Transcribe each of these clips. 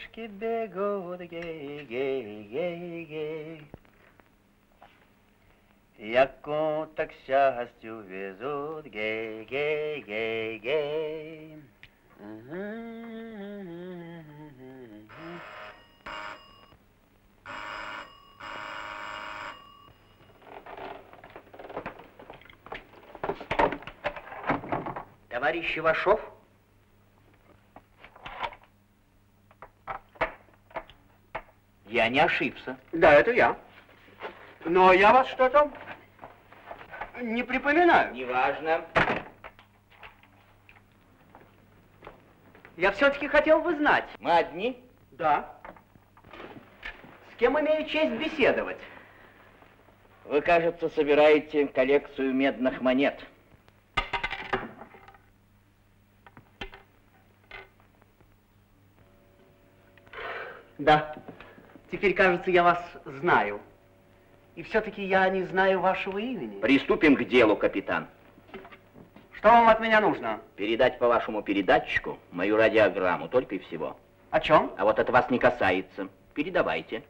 Олежки бегут, гей, гей, гей, гей. Яку так счастью везут, гей, гей, гей, гей. Товарищ Ивашов? Я не ошибся. Да, это я. Но я вас что-то не припоминаю. Неважно. Я все-таки хотел бы знать. Мы одни? Да. С кем имею честь беседовать? Вы, кажется, собираете коллекцию медных монет. Да. Теперь, кажется, я вас знаю. И все-таки я не знаю вашего имени. Приступим к делу, капитан. Что вам от меня нужно? Передать по вашему передатчику мою радиограмму, только и всего. О чем? А вот это вас не касается. Передавайте.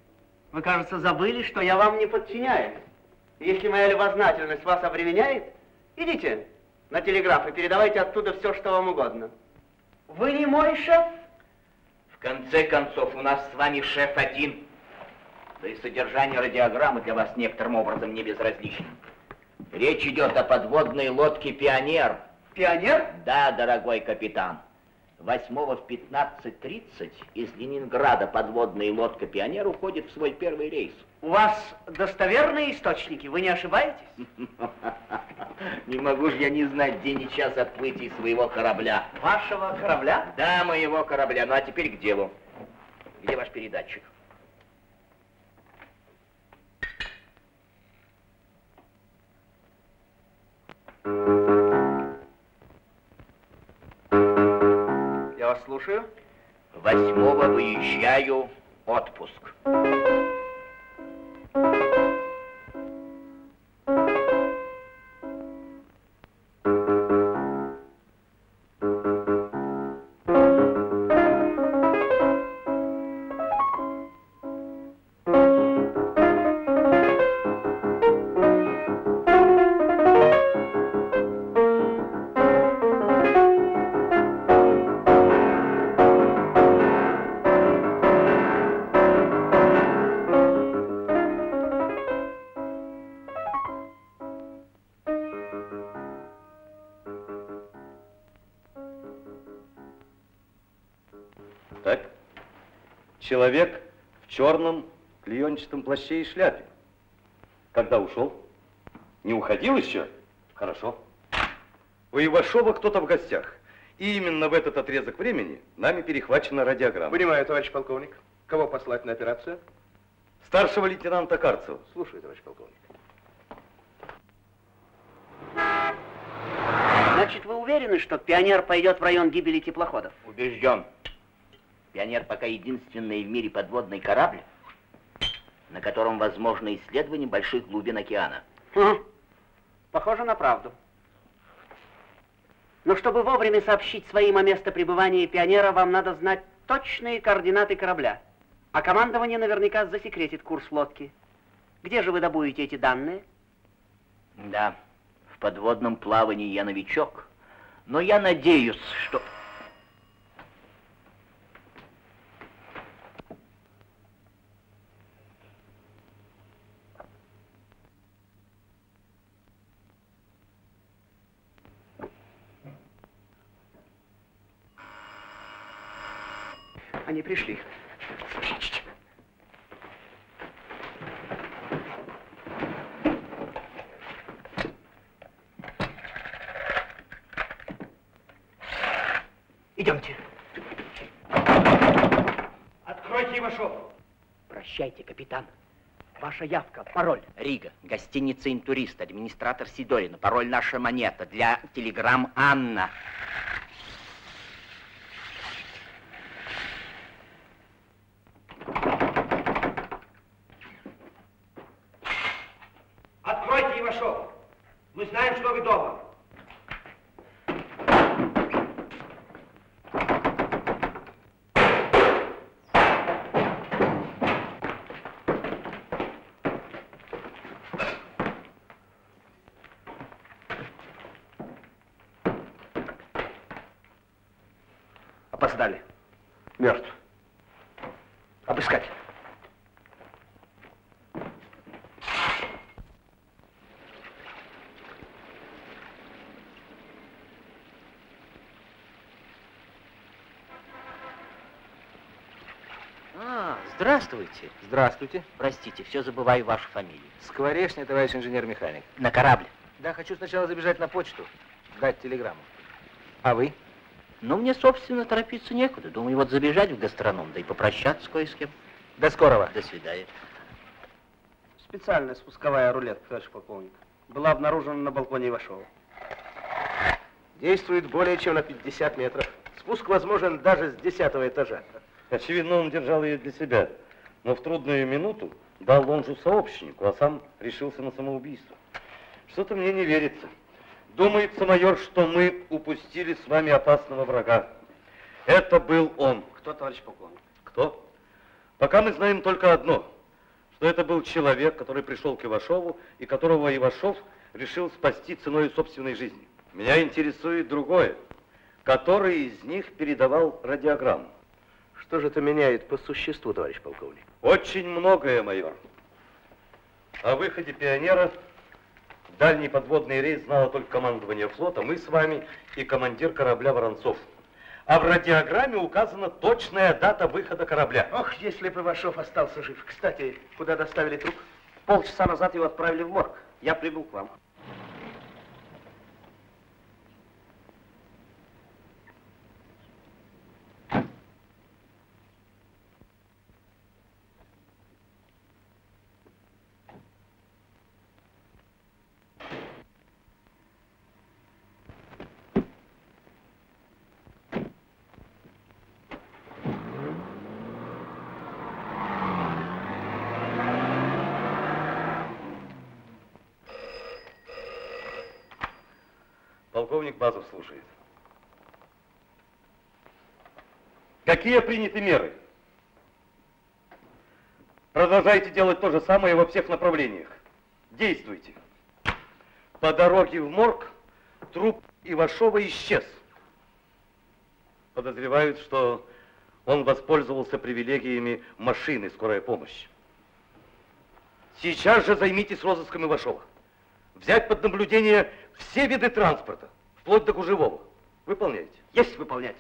Вы, кажется, забыли, что я вам не подчиняюсь. Если моя любознательность вас обременяет, идите на телеграф и передавайте оттуда все, что вам угодно. Вы не мой шеф? В конце концов, у нас с вами шеф один. Да и содержание радиограммы для вас некоторым образом не безразлично. Речь идет о подводной лодке «Пионер». Пионер? Да, дорогой капитан. 8 в 15.30 из Ленинграда подводная лодка «Пионер» уходит в свой первый рейс. У вас достоверные источники, вы не ошибаетесь? Не могу же я не знать день и час отплытия своего корабля. Вашего корабля? Да, моего корабля. Ну а теперь к делу. Где ваш передатчик? Я вас слушаю. Восьмого выезжаю отпуск. Человек в черном клеенчатом плаще и шляпе. Когда ушел? Не уходил еще? Хорошо. У Ивашова кто-то в гостях. И именно в этот отрезок времени нами перехвачена радиограмма. Понимаю, товарищ полковник. Кого послать на операцию? Старшего лейтенанта Карцева. Слушаю, товарищ полковник. Значит, вы уверены, что пионер пойдет в район гибели теплоходов? Убежден. Пионер пока единственный в мире подводный корабль, на котором возможно исследование больших глубин океана. Хм, Похоже на правду. Но чтобы вовремя сообщить своим о место пребывания пионера, вам надо знать точные координаты корабля. А командование наверняка засекретит курс лодки. Где же вы добудете эти данные? Да, в подводном плавании я новичок, но я надеюсь, что... Пришли. Идемте. Откройте, Ивашов. Прощайте, капитан. Ваша явка, пароль. Рига, гостиница «Интурист», администратор Сидорина, пароль «Наша монета», для телеграмм «Анна». Откройте, Ивашов. Мы знаем, что вы дома. опоздали. Мертв. Обыскать. А, здравствуйте. Здравствуйте. Простите, все забываю вашу фамилию. Скворечный товарищ инженер-механик. На корабль. Да, хочу сначала забежать на почту, дать телеграмму. А вы? Ну, мне, собственно, торопиться некуда. Думаю, вот забежать в гастроном, да и попрощаться кое с кем. До скорого. До свидания. Специальная спусковая рулетка, товарищ полковник. Была обнаружена на балконе Ивашова. Действует более чем на 50 метров. Спуск возможен даже с 10 этажа. Очевидно, он держал ее для себя, но в трудную минуту дал лонжу сообщнику, а сам решился на самоубийство. Что-то мне не верится. Думается, майор, что мы упустили с вами опасного врага. Это был он. Кто, товарищ полковник? Кто? Пока мы знаем только одно, что это был человек, который пришел к Ивашову и которого Ивашов решил спасти ценой собственной жизни. Меня интересует другое. Который из них передавал радиограмму? Что же это меняет по существу, товарищ полковник? Очень многое, майор. О выходе пионера дальний подводный рейс знало только командование флота, мы с вами и командир корабля Воронцов. А в радиограмме указана точная дата выхода корабля. Ох, если бы Вашов остался жив. Кстати, куда доставили труп? Полчаса назад его отправили в морг. Я прибыл к вам. Полковник Базов слушает. Какие приняты меры? Продолжайте делать то же самое во всех направлениях. Действуйте. По дороге в морг труп Ивашова исчез. Подозревают, что он воспользовался привилегиями машины скорая помощь. Сейчас же займитесь розыском Ивашова. Взять под наблюдение все виды транспорта, вплоть до гужевого. Выполняйте. Есть выполнять.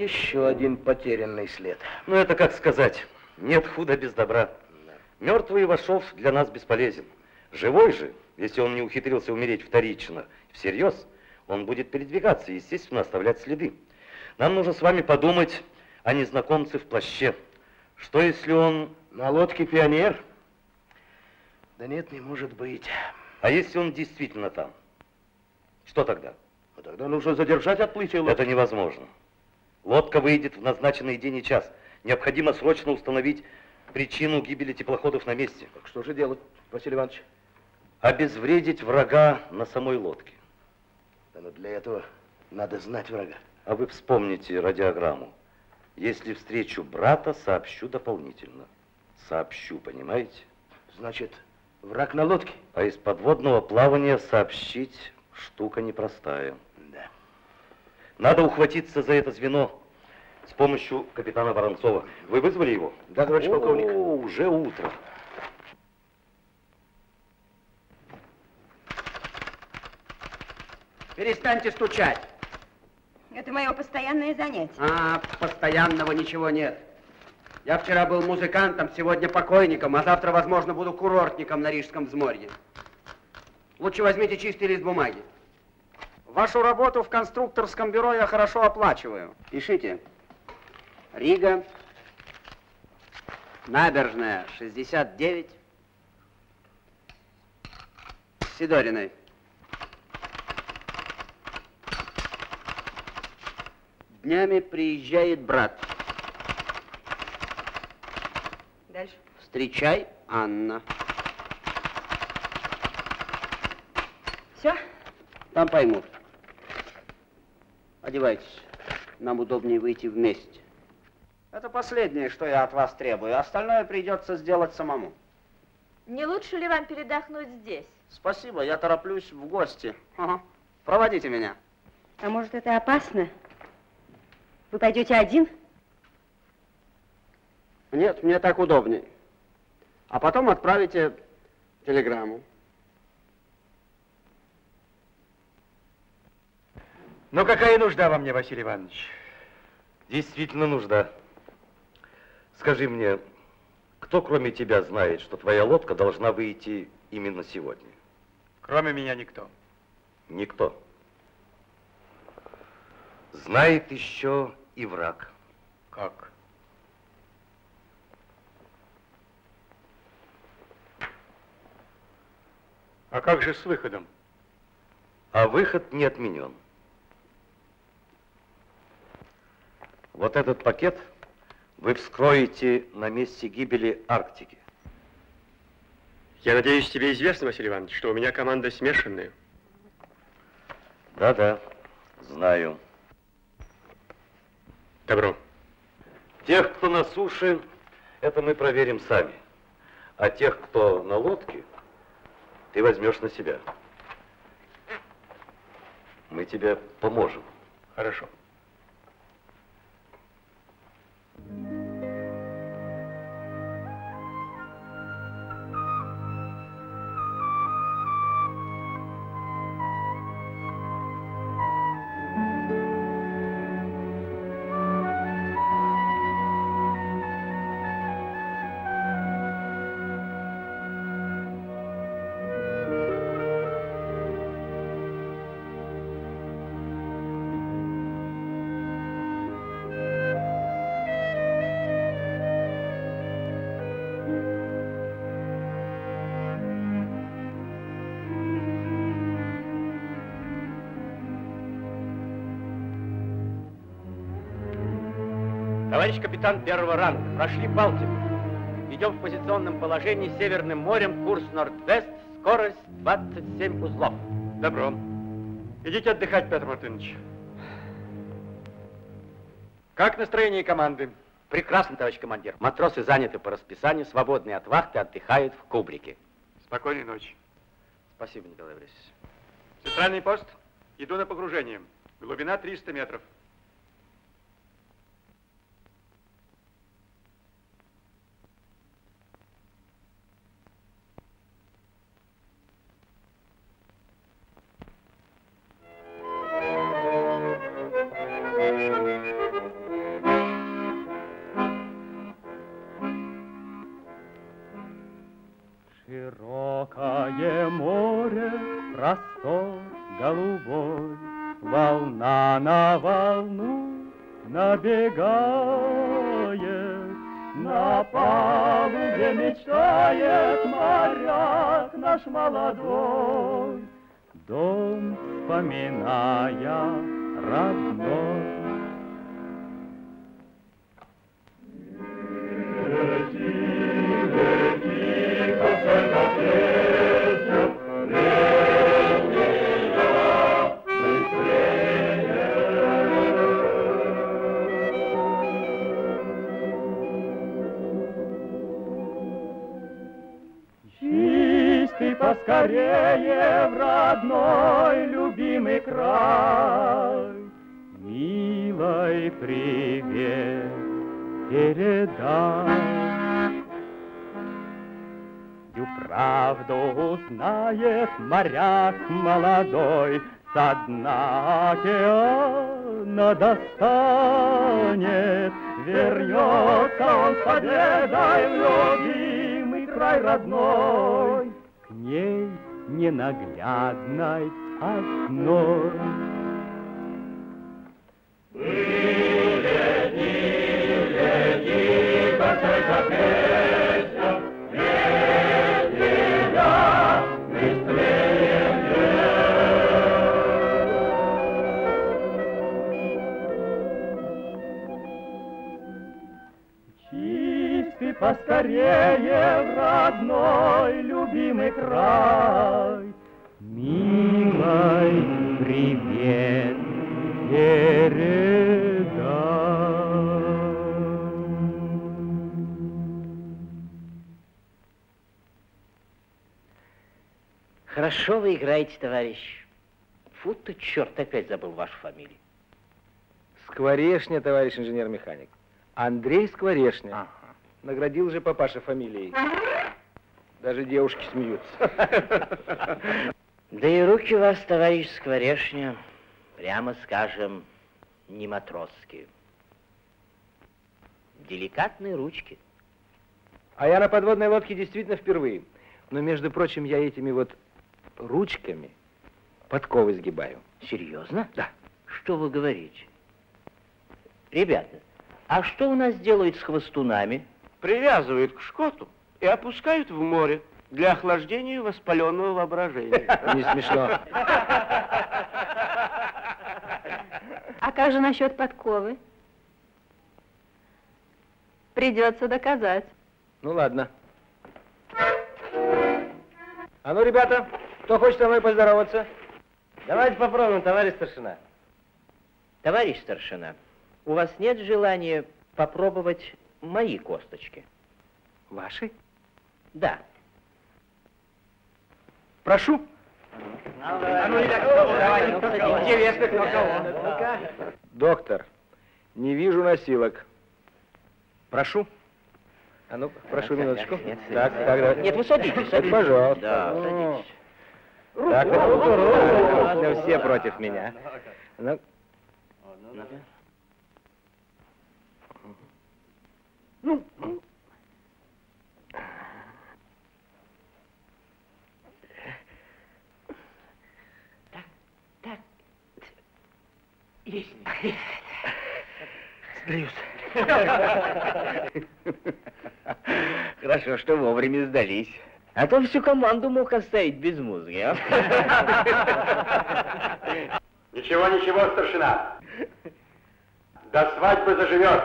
Еще один потерянный след. Ну, это как сказать. Нет худа без добра. Мертвый Ивашов для нас бесполезен. Живой же, если он не ухитрился умереть вторично, всерьез, он будет передвигаться и, естественно, оставлять следы. Нам нужно с вами подумать о незнакомце в плаще. Что, если он... На лодке пионер? Да нет, не может быть. А если он действительно там? Что тогда? А тогда нужно задержать отплытие лодки. Это невозможно. Лодка выйдет в назначенный день и час. Необходимо срочно установить причину гибели теплоходов на месте. Так что же делать, Василий Иванович? Обезвредить врага на самой лодке. Да но для этого надо знать врага. А вы вспомните радиограмму. Если встречу брата, сообщу дополнительно. Сообщу, понимаете? Значит, Враг на лодке? А из подводного плавания сообщить штука непростая. Надо ухватиться за это звено с помощью капитана Воронцова. Вы вызвали его? Да, товарищ О, полковник. уже утро. Перестаньте стучать. Это мое постоянное занятие. А, постоянного ничего нет. Я вчера был музыкантом, сегодня покойником, а завтра, возможно, буду курортником на Рижском взморье. Лучше возьмите чистый лист бумаги. Вашу работу в конструкторском бюро я хорошо оплачиваю. Пишите. Рига, набережная 69, Сидориной. Днями приезжает брат. Дальше. Встречай, Анна. Все? Там поймут. Одевайтесь. Нам удобнее выйти вместе. Это последнее, что я от вас требую. Остальное придется сделать самому. Не лучше ли вам передохнуть здесь? Спасибо, я тороплюсь в гости. Ага. Проводите меня. А может, это опасно? Вы пойдете один? Нет, мне так удобнее. А потом отправите телеграмму. Ну какая нужда во мне, Василий Иванович? Действительно нужда. Скажи мне, кто кроме тебя знает, что твоя лодка должна выйти именно сегодня? Кроме меня никто. Никто. Знает еще и враг. Как? А как же с выходом? А выход не отменен. Вот этот пакет вы вскроете на месте гибели Арктики. Я надеюсь, тебе известно, Василий Иванович, что у меня команда смешанная. Да-да, знаю. Добро. Тех, кто на суше, это мы проверим сами. А тех, кто на лодке, ты возьмешь на себя. Мы тебе поможем. Хорошо. Amen. Товарищ капитан первого ранга, прошли Балтику. Идем в позиционном положении Северным морем, курс Норд-Вест, скорость 27 узлов. Добро. Идите отдыхать, Петр Мартынович. Как настроение команды? Прекрасно, товарищ командир. Матросы заняты по расписанию, свободные от вахты, отдыхают в кубрике. Спокойной ночи. Спасибо, Николай Борисович. Центральный пост. Иду на погружение. Глубина 300 метров. Одной. Чистый поскорее в родной любимый край. Милой привет Хорошо вы играете, товарищ. Фу ты, черт, опять забыл вашу фамилию. Скворешня, товарищ инженер-механик. Андрей Скворешня. Наградил же папаша фамилией. Даже девушки смеются. Да и руки вас, товарищ Скворешня, прямо скажем, не матросские. Деликатные ручки. А я на подводной лодке действительно впервые. Но, между прочим, я этими вот ручками подковы сгибаю. Серьезно? Да. Что вы говорите? Ребята, а что у нас делают с хвостунами? Привязывают к шкоту и опускают в море для охлаждения воспаленного воображения. Не смешно. А как же насчет подковы? Придется доказать. Ну, ладно. А ну, ребята, кто хочет со мной поздороваться? Давайте попробуем, товарищ старшина. Товарищ старшина, у вас нет желания попробовать мои косточки? Ваши? Да. Прошу. Интересно, кто Доктор, не вижу носилок. Прошу. А ну, прошу минуточку. Нет, Так, так, давай. Нет, вы садитесь, садитесь. Пожалуйста. Да, садитесь. Так, ну, все против меня. Ну, Есть. сдаюсь. Хорошо, что вовремя сдались. А то всю команду мог оставить без музыки, а? Ничего, ничего, старшина. До свадьбы заживет.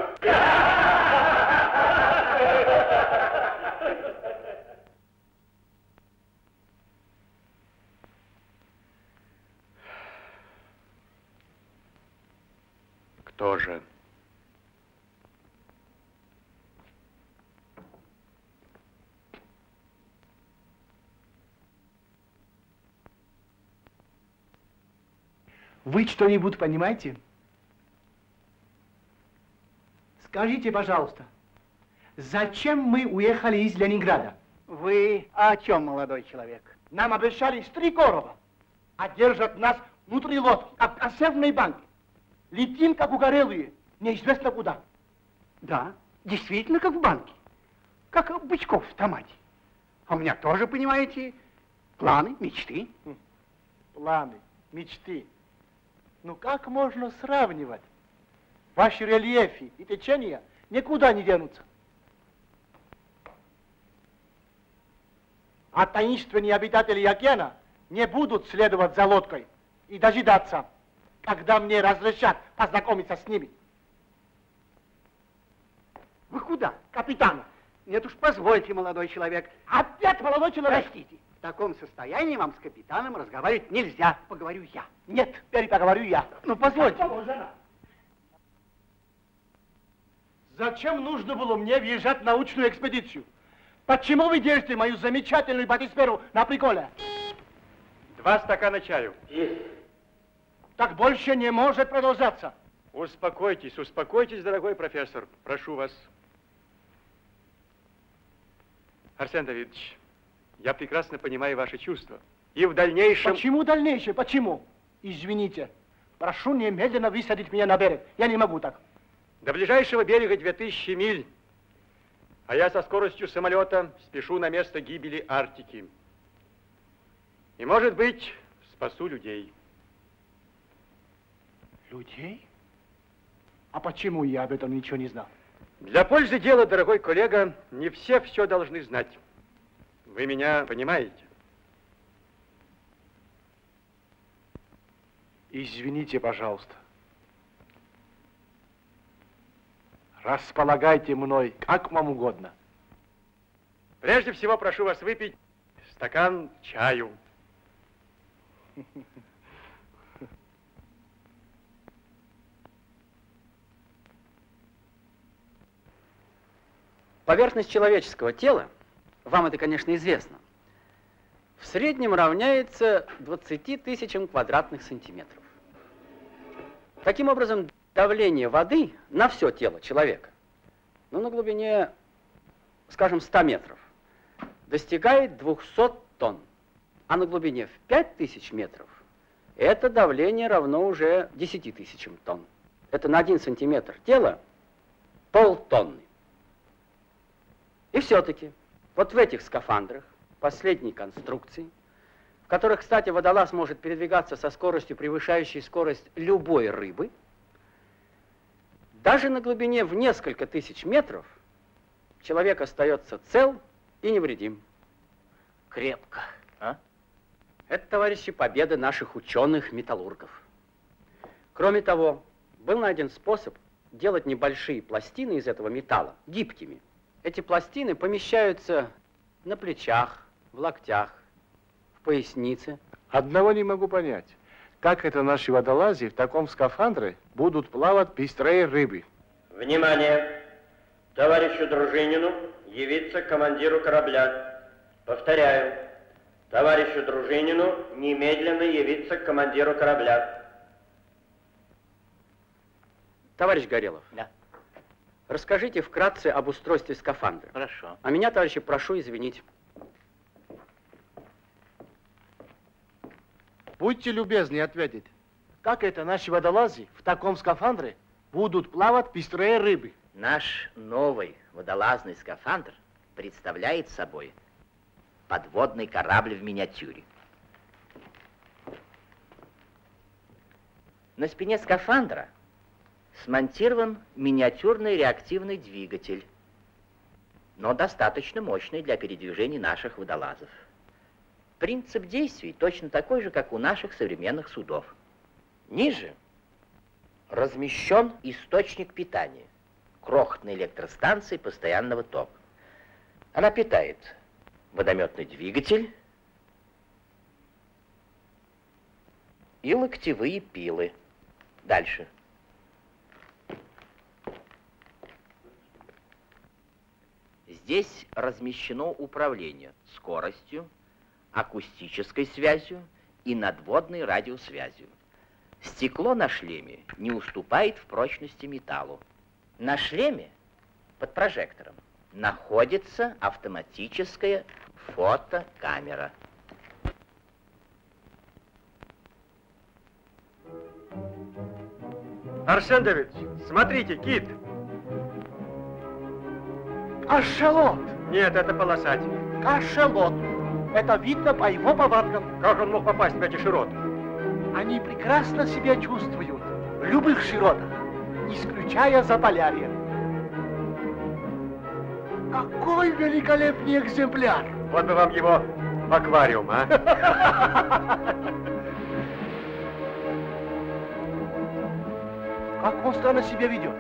Кто же? Вы что-нибудь понимаете? Скажите, пожалуйста, зачем мы уехали из Ленинграда? Вы о чем, молодой человек? Нам обещали Стрекорова, а держат нас внутри лодки, как консервной банки. Летим, как угорелые, неизвестно куда. Да, действительно, как в банке. Как бычков в томате. А у меня тоже, понимаете, планы, мечты. Планы, мечты. Ну как можно сравнивать? Ваши рельефы и течения никуда не денутся. А таинственные обитатели океана не будут следовать за лодкой и дожидаться, когда мне разрешат познакомиться с ними. Вы куда? Капитан, Нет уж, позвольте, молодой человек. опять молодой человек. Простите, в таком состоянии вам с капитаном разговаривать нельзя, поговорю я. Нет, теперь поговорю я. Ну, позвольте. Зачем нужно было мне въезжать в научную экспедицию? Почему вы держите мою замечательную батисферу на приколе? Два стакана чаю. Так больше не может продолжаться. Успокойтесь, успокойтесь, дорогой профессор. Прошу вас. Арсен Давидович, я прекрасно понимаю ваши чувства. И в дальнейшем... Почему дальнейшее? Почему? Извините. Прошу немедленно высадить меня на берег. Я не могу так. До ближайшего берега 2000 миль. А я со скоростью самолета спешу на место гибели Арктики. И, может быть, спасу людей. Людей? А почему я об этом ничего не знал? Для пользы дела, дорогой коллега, не все все должны знать. Вы меня понимаете? Извините, пожалуйста. Располагайте мной, как вам угодно. Прежде всего прошу вас выпить стакан чаю. Поверхность человеческого тела, вам это, конечно, известно, в среднем равняется 20 тысячам квадратных сантиметров. Таким образом, давление воды на все тело человека, ну, на глубине, скажем, 100 метров, достигает 200 тонн, а на глубине в 5000 метров это давление равно уже 10 тысячам тонн. Это на 1 сантиметр тела полтонны. И все-таки вот в этих скафандрах последней конструкции, в которых, кстати, водолаз может передвигаться со скоростью, превышающей скорость любой рыбы, даже на глубине в несколько тысяч метров человек остается цел и невредим. Крепко, а? Это, товарищи, победа наших ученых-металлургов. Кроме того, был найден способ делать небольшие пластины из этого металла гибкими. Эти пластины помещаются на плечах, в локтях, в пояснице. Одного не могу понять. Как это наши водолази в таком скафандре будут плавать быстрее рыбы? Внимание! Товарищу Дружинину явиться к командиру корабля. Повторяю, товарищу Дружинину немедленно явиться к командиру корабля. Товарищ Горелов. Да. Расскажите вкратце об устройстве скафандра. Хорошо. А меня, товарищи, прошу извинить. Будьте любезны ответить, как это наши водолазы в таком скафандре будут плавать быстрее рыбы? Наш новый водолазный скафандр представляет собой подводный корабль в миниатюре. На спине скафандра смонтирован миниатюрный реактивный двигатель, но достаточно мощный для передвижения наших водолазов. Принцип действий точно такой же, как у наших современных судов. Ниже размещен источник питания, крохотной электростанции постоянного тока. Она питает водометный двигатель и локтевые пилы. Дальше. Здесь размещено управление скоростью, акустической связью и надводной радиосвязью. Стекло на шлеме не уступает в прочности металлу. На шлеме под прожектором находится автоматическая фотокамера. Арсен Давидович, смотрите, кит. Кашалот. Нет, это полосать. Кашалот. Это видно по его повадкам. Как он мог попасть в эти широты? Они прекрасно себя чувствуют в любых широтах, исключая Заполярье. Какой великолепный экземпляр! Вот бы вам его в аквариум, а? Как он странно себя ведет.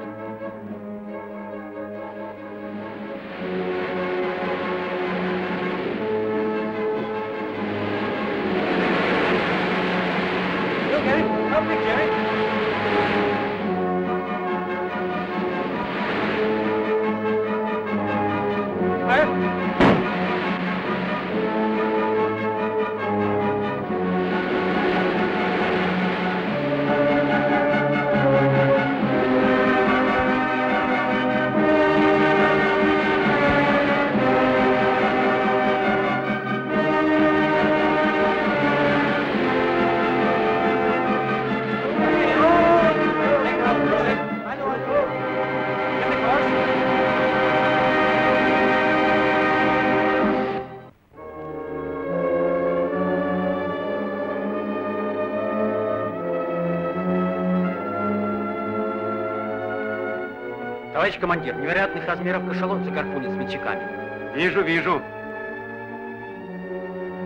Товарищ командир, невероятных размеров кашалот закарпунит с мельчаками. Вижу, вижу.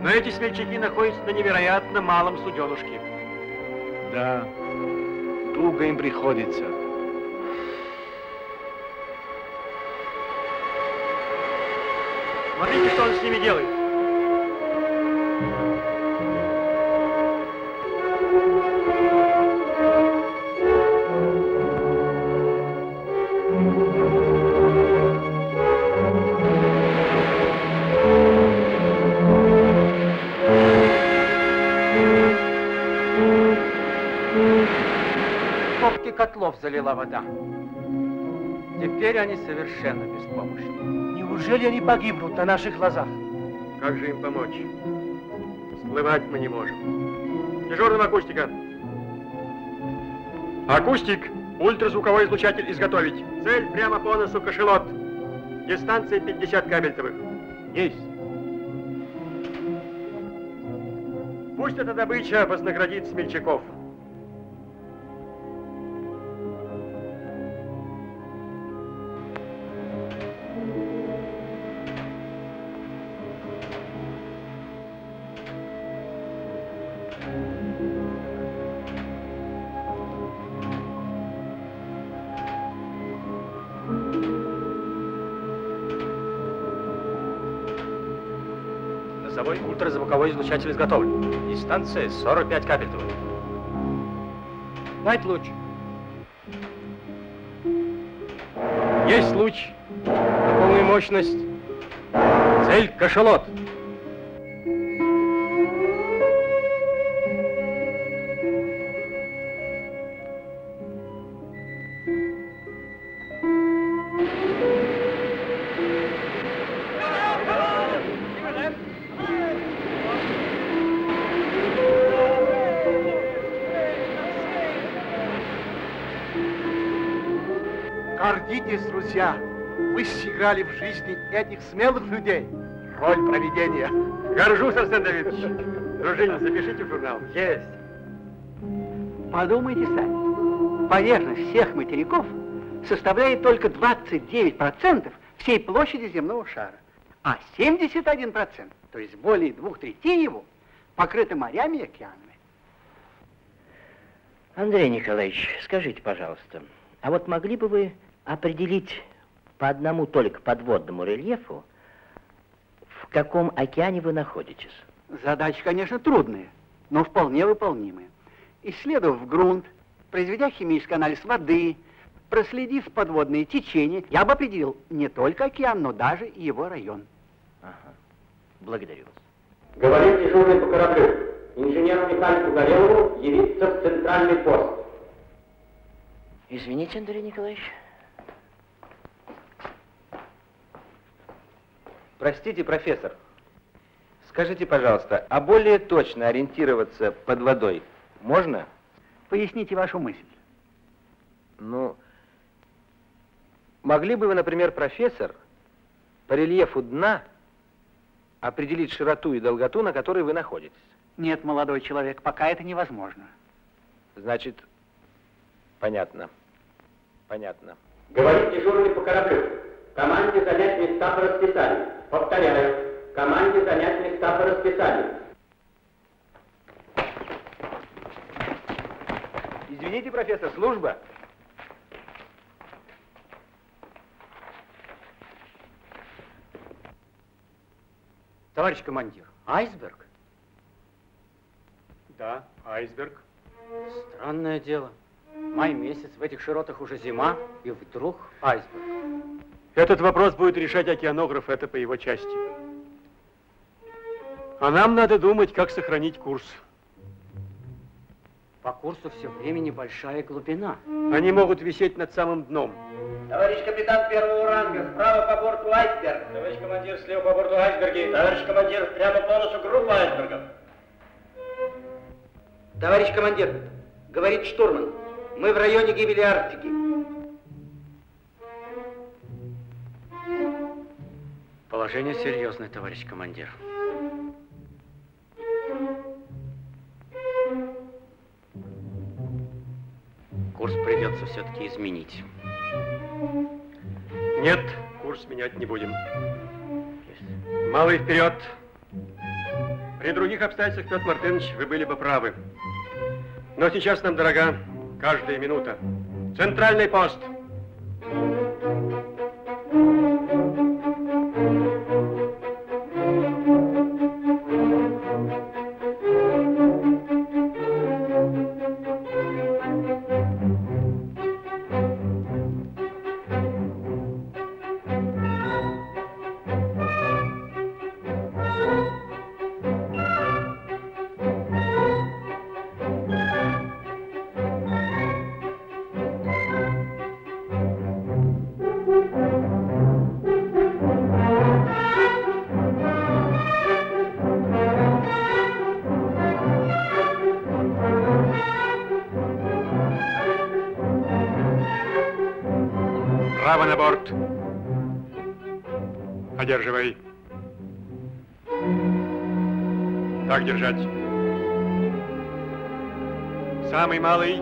Но эти смельчаки находятся на невероятно малом суденушке. Да, туго им приходится. Смотрите, что он с ними делает. Залила вода. Теперь они совершенно беспомощны. Неужели они погибнут на наших глазах? Как же им помочь? Всплывать мы не можем. Дежурным акустика. Акустик, ультразвуковой излучатель изготовить. Цель прямо по носу кошелот. Дистанция 50 кабельтовых. Есть. Пусть эта добыча вознаградит смельчаков. Ультразвуковой излучатель изготовлен. Дистанция 45 кабельтовых. Дать луч. Есть луч. На полную мощность. Цель кашалот. Сыграли в жизни этих смелых людей роль проведения. Горжусь, Арсен Давидович. Дружинин, запишите в журнал. Есть. Подумайте сами. Поверхность всех материков составляет только 29% всей площади земного шара, а 71%, то есть более двух третей его, покрыты морями и океанами. Андрей Николаевич, скажите, пожалуйста, а вот могли бы вы определить по одному только подводному рельефу, в каком океане вы находитесь? Задача, конечно, трудная, но вполне выполнимая. Исследовав грунт, произведя химический анализ воды, проследив подводные течения, я бы определил не только океан, но даже и его район. Ага. Благодарю вас. Говорит дежурный по кораблю. Инженеру-механику Горелову явиться в центральный пост. Извините, Андрей Николаевич. Простите, профессор. Скажите, пожалуйста, а более точно ориентироваться под водой можно? Поясните вашу мысль. Ну, могли бы вы, например, профессор, по рельефу дна определить широту и долготу, на которой вы находитесь? Нет, молодой человек, пока это невозможно. Значит, понятно. Понятно. Говорит дежурный по кораблю. Команде занять места по расписанию. Повторяю. Команде занять места по расписанию. Извините, профессор, служба. Товарищ командир, айсберг? Да, айсберг. Странное дело. Май месяц, в этих широтах уже зима, и вдруг айсберг. Этот вопрос будет решать океанограф, это по его части. А нам надо думать, как сохранить курс. По курсу все время небольшая глубина. Они могут висеть над самым дном. Товарищ капитан первого ранга, справа по борту айсберг. Товарищ командир, слева по борту айсберги. Товарищ командир, прямо по носу группа айсбергов. Товарищ командир, говорит штурман, мы в районе гибели Арктики. Положение серьезное, товарищ командир. Курс придется все-таки изменить. Нет, курс менять не будем. Малый вперед. При других обстоятельствах, Петр Мартынович, вы были бы правы. Но сейчас нам дорога каждая минута. Центральный пост. Самый малый.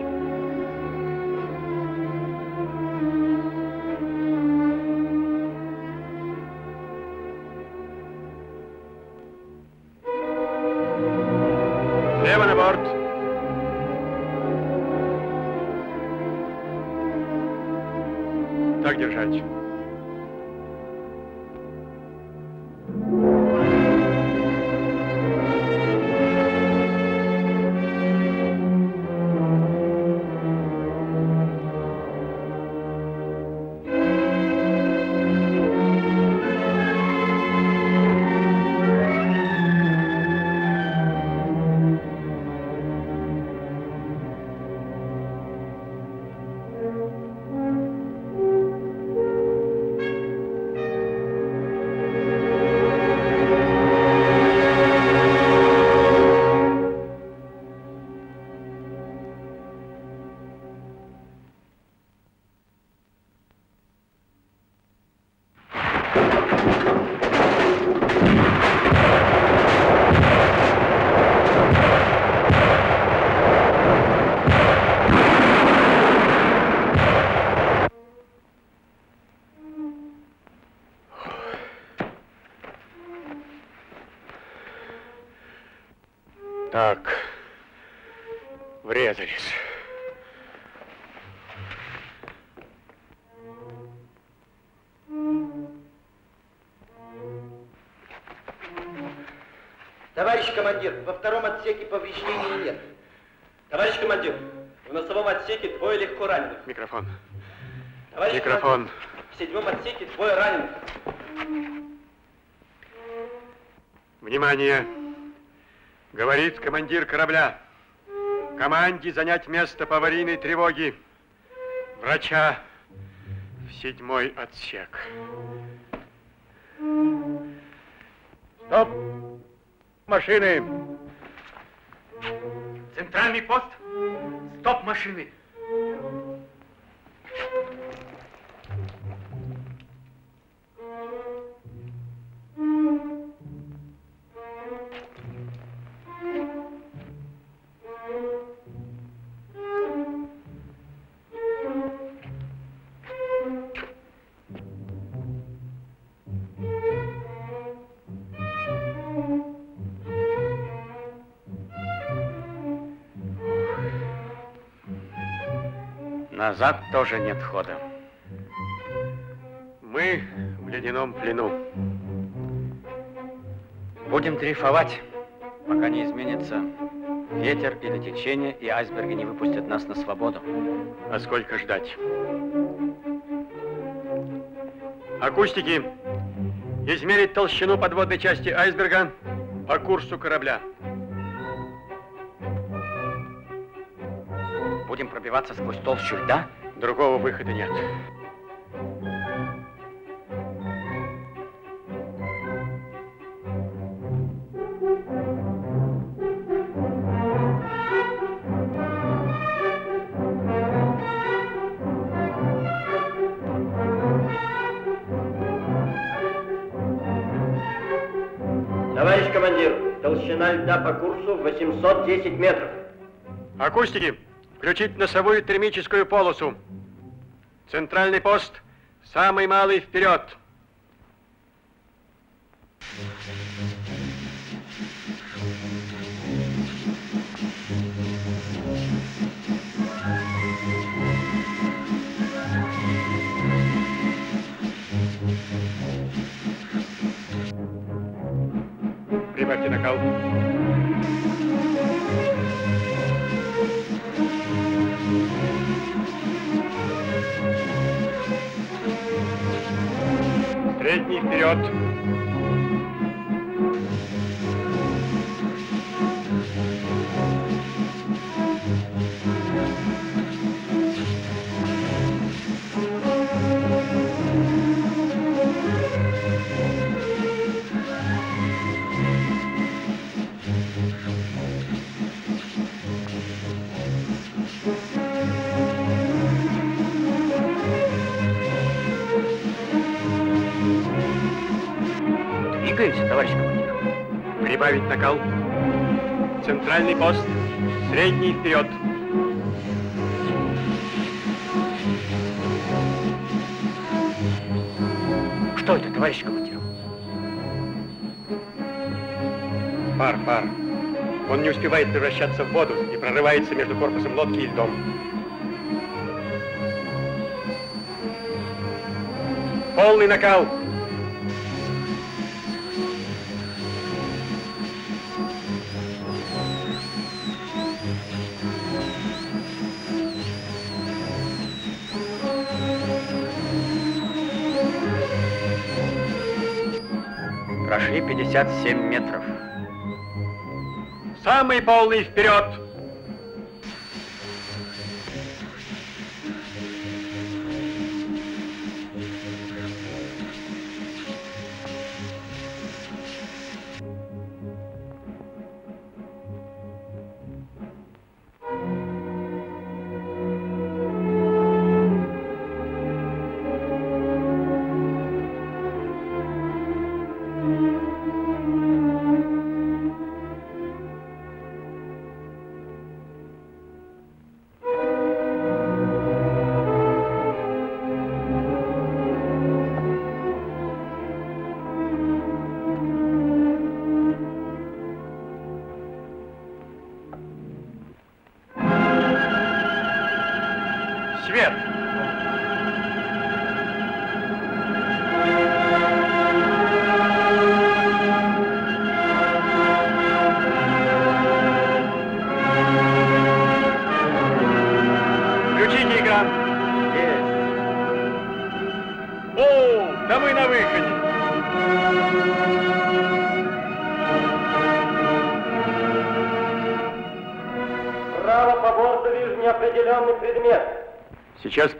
Командир, во втором отсеке повреждений нет. Товарищ командир, в носовом отсеке двое легко раненых. Микрофон. Товарищ Микрофон. командир, в седьмом отсеке двое раненых. Внимание! Говорит командир корабля. Команде занять место по аварийной тревоге. Врача в седьмой отсек. Стоп! Машины! Центральный пост. Стоп машины. Назад тоже нет хода. Мы в ледяном плену. Будем дрейфовать, пока не изменится ветер или течение, и айсберги не выпустят нас на свободу. А сколько ждать? Акустики, измерить толщину подводной части айсберга по курсу корабля. Пробиваться сквозь толщу льда? Другого выхода нет. Товарищ командир, толщина льда по курсу 810 метров. Акустики, включить носовую термическую полосу. Центральный пост, Самый малый вперед! Прибавьте накал. Средний вперед. Товарищ командир. Прибавить накал. Центральный пост. Средний вперед. Что это, товарищ командир? Пар, пар. Он не успевает превращаться в воду и прорывается между корпусом лодки и льдом. Полный накал. 57 метров. Самый полный вперед!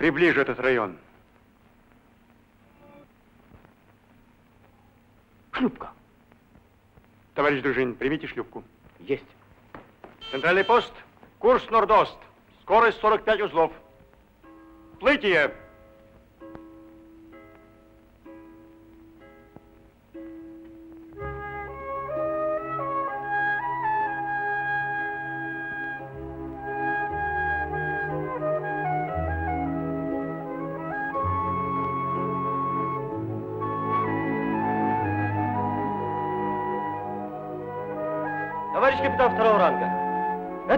Приближу этот район. Шлюпка. Товарищ Дружин, примите шлюпку. Есть. Центральный пост. Курс Нордост. Скорость 45 узлов. Плытие.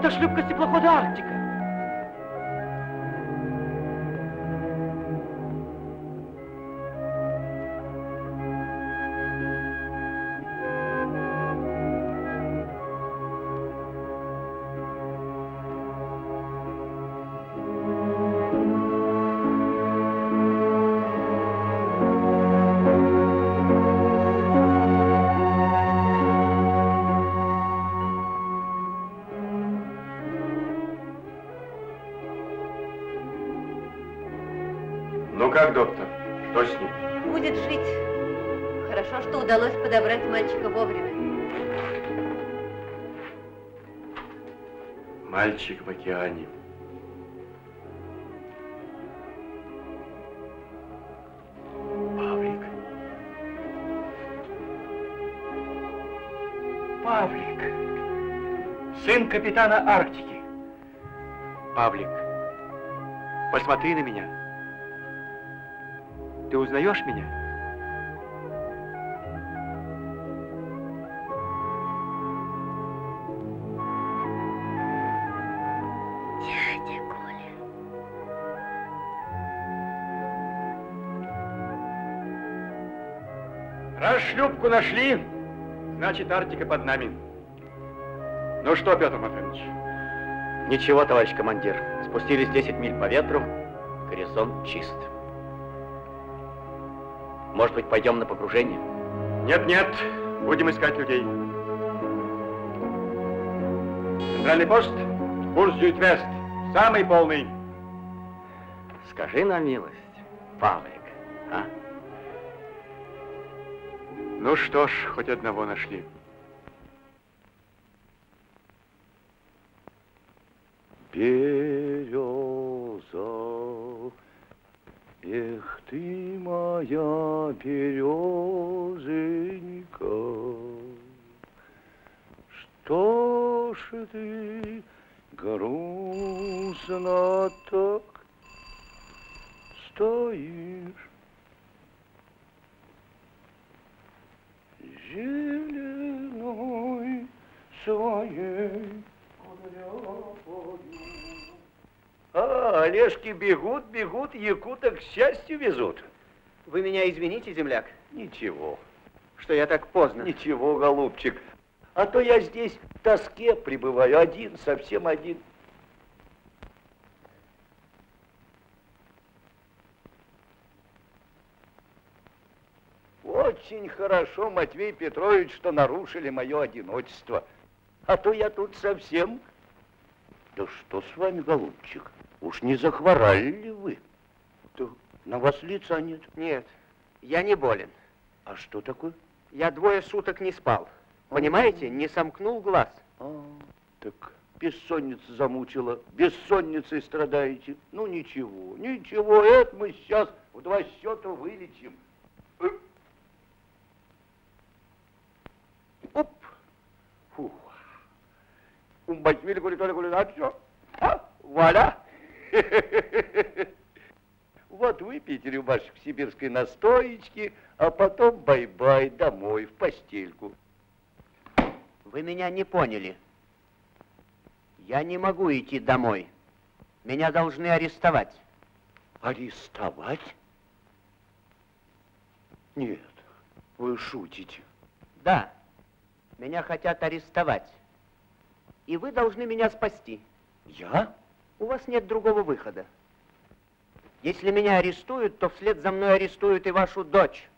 Это шлюпка теплохода Арктика. Мальчик в океане. Павлик. Павлик. Сын капитана Арктики. Павлик, посмотри на меня. Ты узнаешь меня? Шлюпку нашли, значит Арктика под нами. Ну что, Петр Матвеевич? Ничего, товарищ командир. Спустились 10 миль по ветру, горизонт чист. Может быть, пойдем на погружение? Нет-нет, будем искать людей. Центральный пост, курс Дюйт-Вест, самый полный. Скажи на милость, Павлик, Ну что ж, хоть одного нашли. Береза, эх ты моя березенька, что ж ты грустно так стоишь? Олежки бегут, бегут, якуток к счастью везут. Вы меня извините, земляк, Ничего, что я так поздно. ничего, голубчик. А то я здесь в тоске пребываю, один, совсем один. Очень хорошо, Матвей Петрович, что нарушили мое одиночество. А то я тут совсем... Да что с вами, голубчик? Уж не захворали ли вы? Да на вас лица нет. Нет, я не болен. А что такое? Я двое суток не спал. Понимаете, не сомкнул глаз. А, так бессонница замучила, бессонницей страдаете. Ну ничего, ничего, это мы сейчас в два счета вылечим. Э. Оп! Фух. Умбачвили, коли толи, коли начо. А, вуаля! Вот выпейте рюмашек сибирской настоечки, а потом бай-бай домой, в постельку. Вы меня не поняли. Я не могу идти домой. Меня должны арестовать. Арестовать? Нет, вы шутите. Да, меня хотят арестовать. И вы должны меня спасти. Я? У вас нет другого выхода. Если меня арестуют, то вслед за мной арестуют и вашу дочь.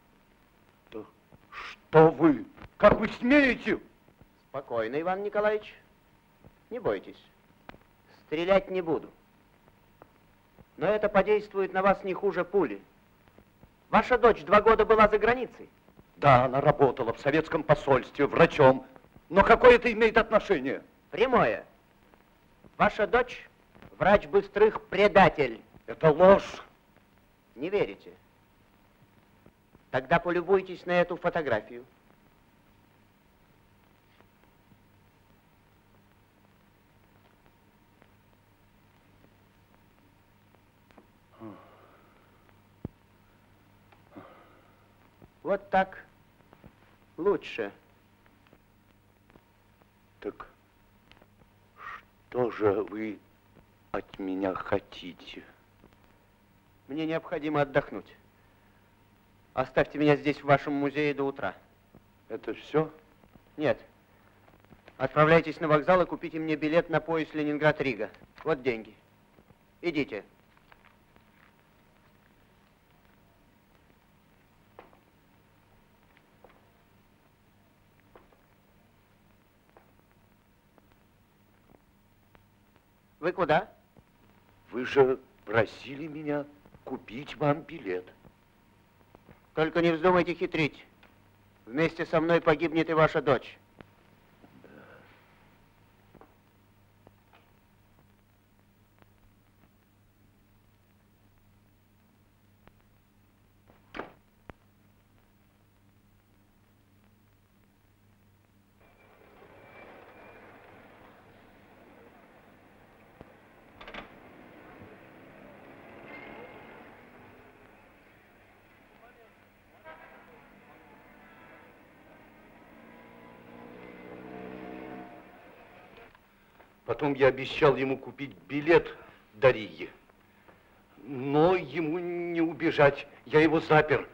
Что вы? Как вы смеете? Спокойно, Иван Николаевич. Не бойтесь. Стрелять не буду. Но это подействует на вас не хуже пули. Ваша дочь два года была за границей. Да, она работала в советском посольстве врачом. Но какое это имеет отношение? Прямое. Ваша дочь врач быстрых предатель. Это ложь. Не верите? Тогда полюбуйтесь на эту фотографию. Вот так. Лучше. Так что же вы от меня хотите? Мне необходимо отдохнуть. Оставьте меня здесь, в вашем музее, до утра. Это все? Нет. Отправляйтесь на вокзал и купите мне билет на поезд Ленинград-Рига. Вот деньги. Идите. Вы куда? Вы же просили меня купить вам билет. Только не вздумайте хитрить. Вместе со мной погибнет и ваша дочь. Потом я обещал ему купить билет до Риги. Но ему не убежать. Я его запер.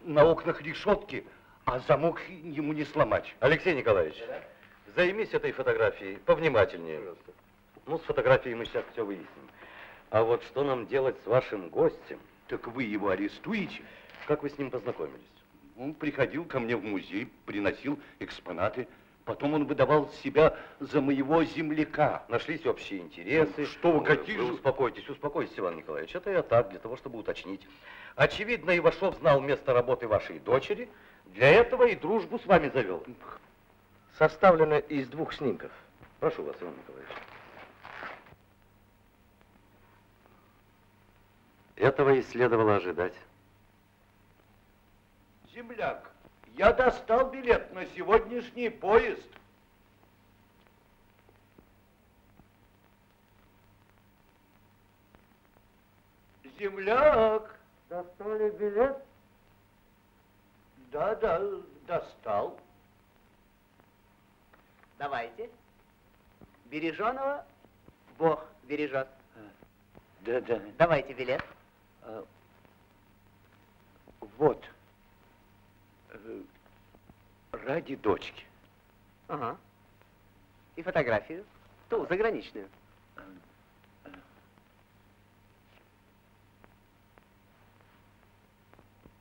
На окнах решетки, а замок ему не сломать. Алексей Николаевич, займись этой фотографией повнимательнее. Ну, с фотографией мы сейчас все выясним. А вот что нам делать с вашим гостем? Так вы его арестуете? Как вы с ним познакомились? Он приходил ко мне в музей, приносил экспонаты. Потом он выдавал себя за моего земляка. Нашлись общие интересы. Что вы, какие Вы же... успокойтесь, успокойтесь, Иван Николаевич. Это я так, для того, чтобы уточнить. Очевидно, Ивашов знал место работы вашей дочери. Для этого и дружбу с вами завел. Составлено из двух снимков. Прошу вас, Иван Николаевич. Этого и следовало ожидать. Земляк, я достал билет на сегодняшний поезд. Земляк, достали билет? Да, да, достал. Давайте. Береженого Бог бережет. Да, да. Давайте билет. А, Вот. Э, Ради дочки. Ага. И фотографию. Ту, заграничную.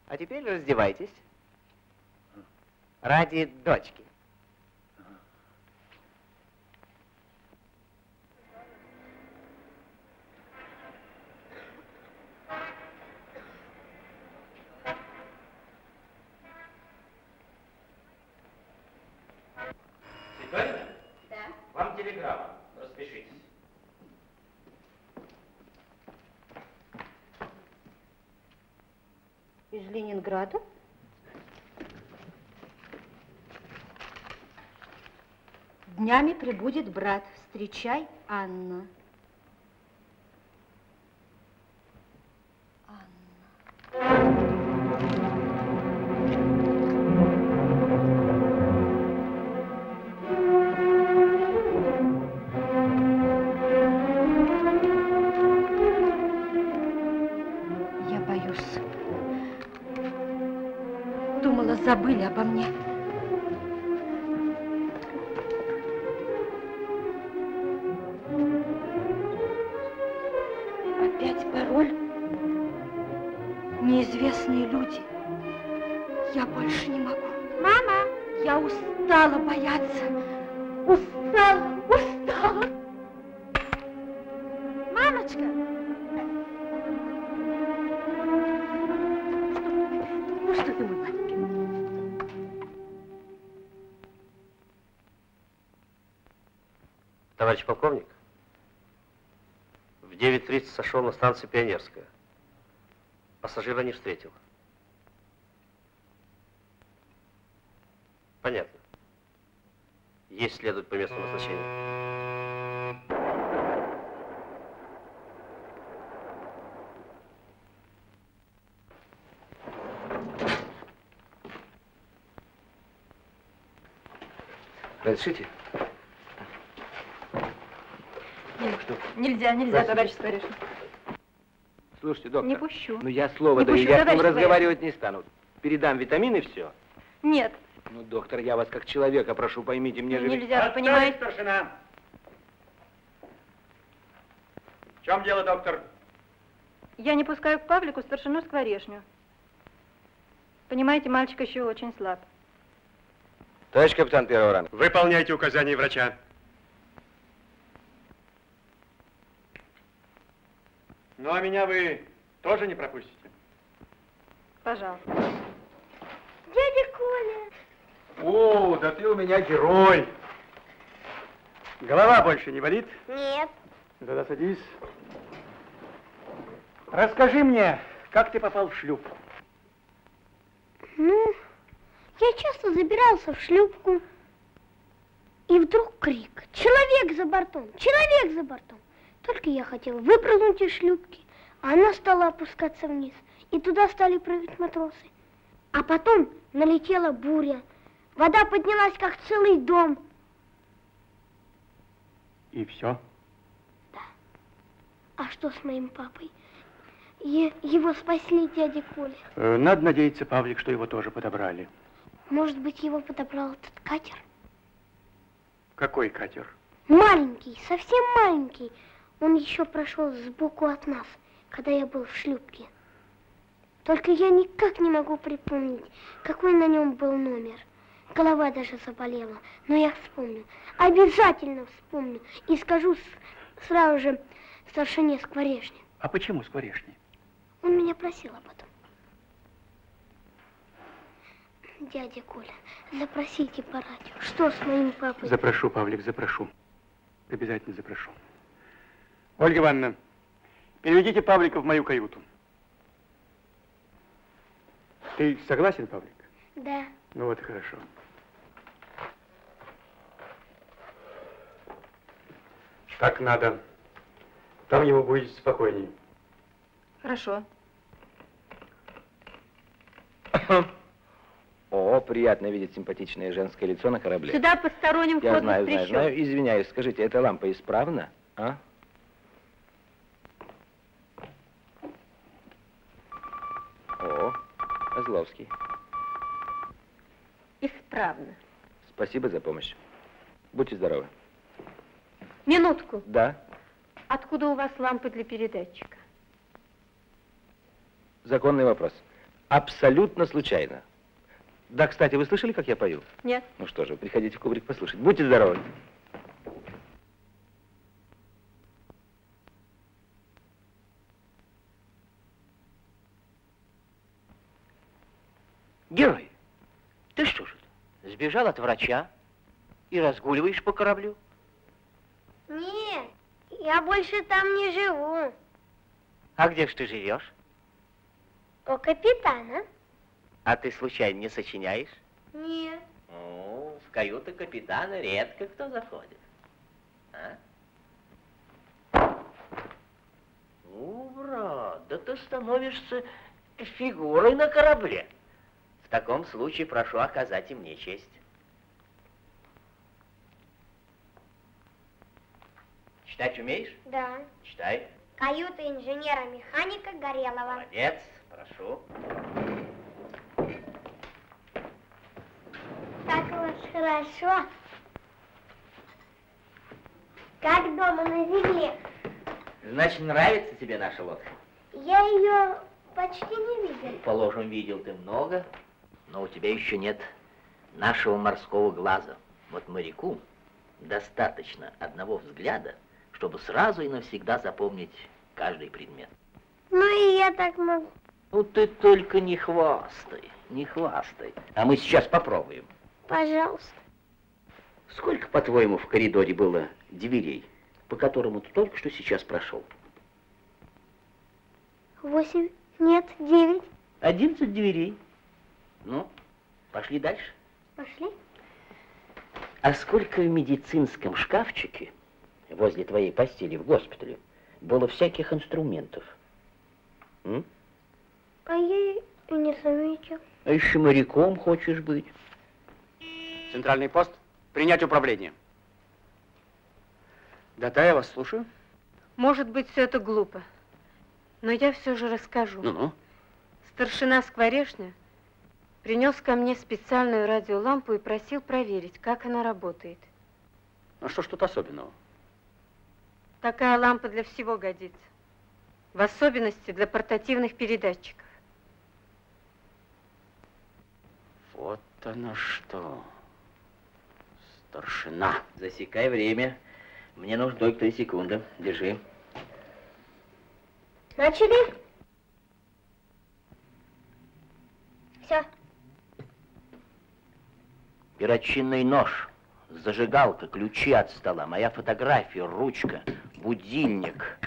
А теперь раздевайтесь. Ради дочки. Из Ленинграда? Днями прибудет брат. Встречай, Анна. Товарищ полковник, в 9.30 сошел на станции Пионерская. Пассажира не встретил. Понятно. Есть следует по месту назначения. Разрешите? Нельзя, нельзя, товарищ Скворечный. Слушайте, доктор. Не пущу. Ну, я слово Не даю, пущу, я с ним разговаривать не стану. Передам витамины, все. Нет, Ну, доктор, я вас как человека прошу, поймите, мне же... ведь- нельзя, вы понимаете? старшина. В чем дело, доктор? Я не пускаю к Павлику старшину Скворешню. Понимаете, мальчик еще очень слаб. Товарищ капитан первого ранга. Выполняйте указания врача. Ну, а меня вы тоже не пропустите? Пожалуйста. Дядя Коля! О, да ты у меня герой. Голова больше не болит? Нет. Тогда садись. Расскажи мне, как ты попал в шлюп? Ну, я часто забирался в шлюпку, и вдруг крик. Человек за бортом! Человек за бортом! Только я хотел выпрыгнуть из шлюпки, она стала опускаться вниз, и туда стали прыгать матросы. А потом налетела буря. Вода поднялась, как целый дом. И все? А что с моим папой? Е- его спасли дядя Коля. Э, Надо надеяться, Павлик, что его тоже подобрали. Может быть, его подобрал этот катер? Какой катер? Маленький, совсем маленький. Он еще прошел сбоку от нас, когда я был в шлюпке. Только я никак не могу припомнить, какой на нем был номер. Голова даже заболела, но я вспомню. Обязательно вспомню и скажу сразу же старшине Скворешне. А почему скворечни? Он меня просил об этом. Дядя Коля, запросите по радио, что с моим папой? Запрошу, Павлик, запрошу. Обязательно запрошу. Ольга Ивановна, переведите Павлика в мою каюту. Ты согласен, Павлик? Да. Ну вот и хорошо. Так надо. Там ему будет спокойнее. Хорошо. О, приятно видеть симпатичное женское лицо на корабле. Сюда посторонним Я вход знаю, знаю, знаю. Извиняюсь, скажите, эта лампа исправна, а? О, Козловский. Исправно. Спасибо за помощь. Будьте здоровы. Минутку. Да, Откуда у вас лампы для передатчика? законный вопрос. Абсолютно случайно. Да, кстати, вы слышали, как я пою? Нет. Ну что же, приходите в кубрик послушать. Будьте здоровы. Герой, ты что же, сбежал от врача и разгуливаешь по кораблю? Нет, я больше там не живу. А где ж ты живешь? У капитана? А ты случайно не сочиняешь? Нет. Ну, в каюту капитана редко кто заходит. А? Ну, брат, да ты становишься фигурой на корабле. В таком случае прошу оказать и мне честь. Читать умеешь? Да. Читай. Каюта инженера-механика Горелова. Молодец, прошу. Как у вас хорошо. Как дома на земле. Значит, нравится тебе наша лодка? Я ее почти не видел. Положим, видел ты много, но у тебя еще нет нашего морского глаза. Вот моряку достаточно одного взгляда, чтобы сразу и навсегда запомнить каждый предмет. Ну и я так могу. Ну ты только не хвастай, не хвастай. А мы сейчас попробуем. Пожалуйста. Сколько, по-твоему, в коридоре было дверей, по которому ты только что сейчас прошел? Восемь, нет, девять. Одиннадцать дверей. Ну, пошли дальше. Пошли. А сколько в медицинском шкафчике возле твоей постели в госпитале было всяких инструментов? М? А я и не заметил. А еще моряком хочешь быть? Центральный пост. Принять управление. Да, да, я вас слушаю. Может быть, все это глупо. Но я все же расскажу. Ну-ну. Старшина Скворешня принес ко мне специальную радиолампу и просил проверить, как она работает. А что ж тут особенного? Такая лампа для всего годится. В особенности для портативных передатчиков. Вот оно что. Старшина. Засекай время. Мне нужно только три секунды. Держи. Начали? Все. Перочинный нож, зажигалка, ключи от стола, моя фотография, ручка, будильник,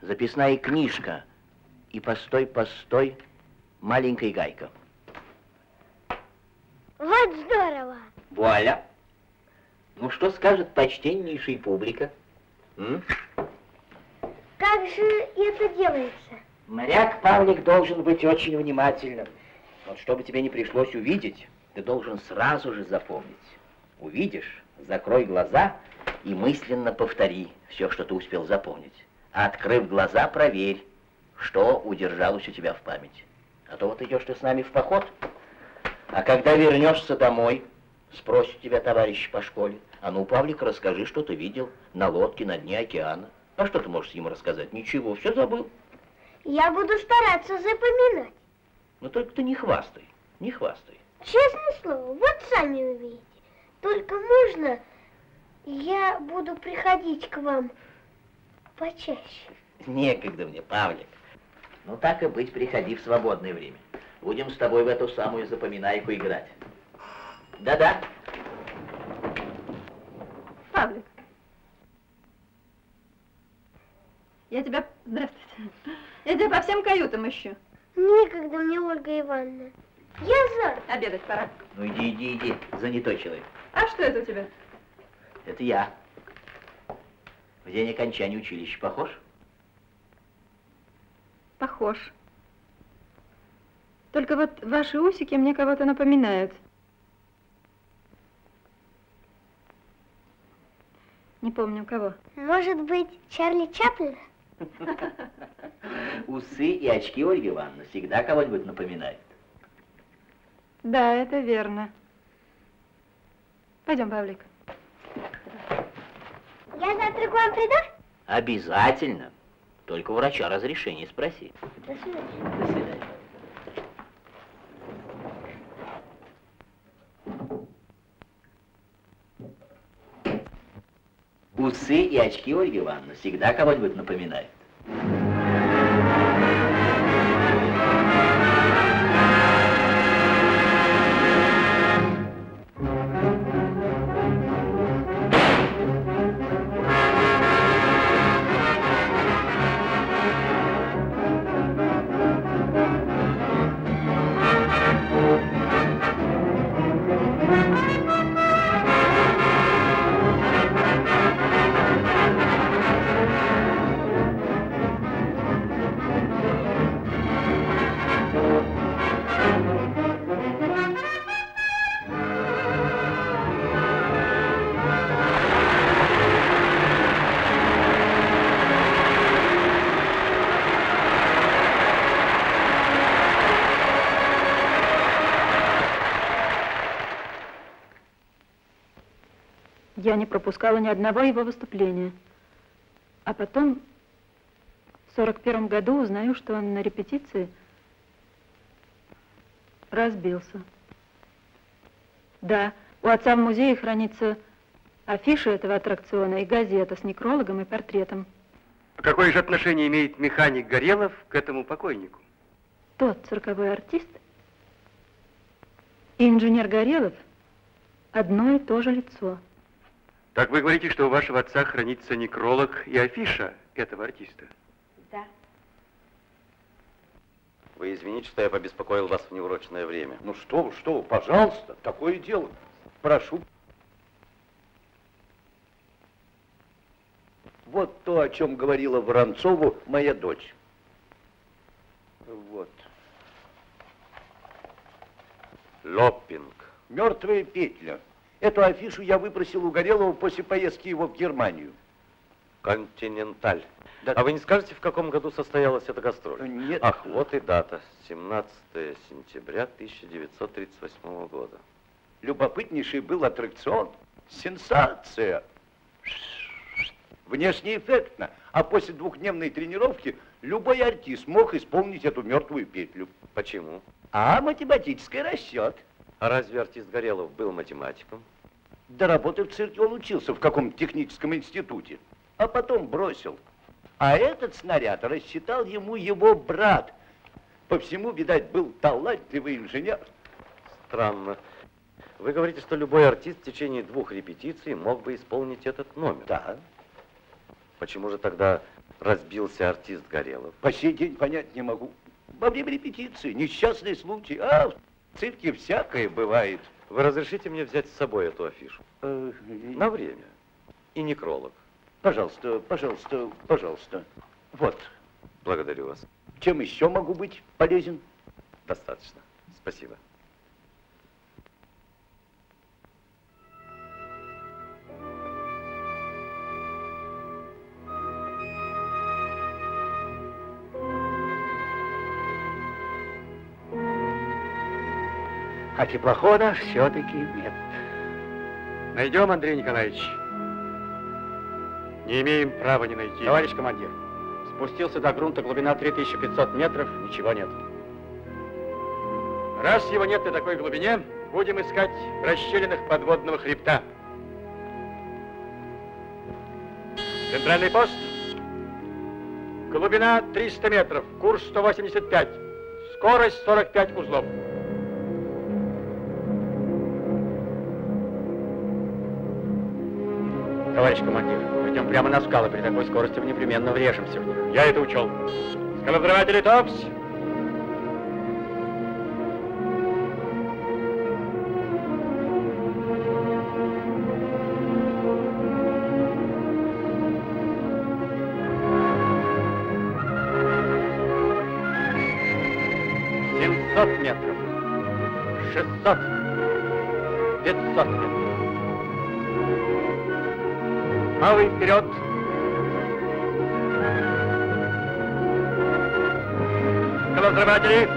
записная книжка и постой, постой, маленькая гайка. Вот здорово. Вуаля! Ну что скажет почтеннейшая публика? М? Как же это делается? Моряк, Павлик, должен быть очень внимательным. Вот чтобы тебе не пришлось увидеть, ты должен сразу же запомнить. Увидишь, Закрой глаза и мысленно повтори все, что ты успел запомнить. А открыв глаза, проверь, что удержалось у тебя в памяти. А то вот идешь ты с нами в поход, а когда вернешься домой, спросит тебя товарищи по школе, а ну, Павлик, расскажи, что ты видел на лодке на дне океана. А что ты можешь ему рассказать? Ничего, все забыл. Я буду стараться запоминать. Но только ты не хвастай, не хвастай. Честное слово, вот сами увидите. Только можно я буду приходить к вам почаще? Некогда мне, Павлик. Ну так и быть, приходи в свободное время. Будем с тобой в эту самую запоминайку играть. Да-да. Павлик. Я тебя... Здравствуйте. Я тебя по всем каютам ищу. Некогда мне, Ольга Ивановна. Я за. Обедать пора. Ну иди, иди, иди, занятой человек. А что это у тебя? Это я. В день окончания училища похож? Похож. Только вот ваши усики мне кого-то напоминают. Не помню кого. Может быть, Чарли Чаплина? Усы и очки Ольги Ивановны всегда кого-нибудь напоминают. Да, это верно. Пойдем, Павлик. Я завтра к вам приду? Обязательно. Только у врача разрешение спроси. До свидания. До свидания. Усы и очки Ольги Ивановны всегда кого-нибудь напоминают. Я не пропускала ни одного его выступления. А потом, в сорок первом году, узнаю, что он на репетиции разбился. Да, у отца в музее хранится афиша этого аттракциона и газета с некрологом и портретом. Какое же отношение имеет механик Горелов к этому покойнику? Тот цирковой артист и инженер Горелов одно и то же лицо. Так вы говорите, что у вашего отца хранится некролог и афиша этого артиста? Да. Вы извините, что я побеспокоил вас в неурочное время. Ну что вы, что вы, пожалуйста, такое дело. Прошу. Вот то, о чем говорила Воронцову моя дочь. Вот. Лоппинг. Мертвая петля. Эту афишу я выпросил у Горелого после поездки его в Германию. Континенталь. Да. А вы не скажете, в каком году состоялась эта гастроль? Нет. Ах, вот и дата. 17 сентября 1938 года. Любопытнейший был аттракцион. Сенсация. Внешне эффектно. А после двухдневной тренировки любой артист мог исполнить эту мертвую петлю. Почему? А математический расчет. А разве артист Горелов был математиком? До работы в цирке он учился в каком-то техническом институте, а потом бросил. А этот снаряд рассчитал ему его брат. По всему, видать, был талантливый инженер. Странно. Вы говорите, что любой артист в течение двух репетиций мог бы исполнить этот номер. Да. Почему же тогда разбился артист Горелов? По сей день понять не могу. Во время репетиции несчастный случай. А, цирке всякое бывает. Вы разрешите мне взять с собой эту афишу? Э, На время. И некролог. Пожалуйста, пожалуйста, пожалуйста. Вот. Благодарю вас. Чем еще могу быть полезен? Достаточно. Спасибо. А теплохода все-таки нет. Найдем, Андрей Николаевич. Не имеем права не найти. Товарищ командир, спустился до грунта глубина 3500 метров, ничего нет. Раз его нет на такой глубине, будем искать в расщелинах подводного хребта. Центральный пост. Глубина 300 метров, курс 185, скорость 45 узлов. Товарищ командир, пойдем прямо на скалы. При такой скорости мы непременно врежемся в них. Я это учел. Скалозрыватели ТОПС. Малый вперед. Скалозрыватели.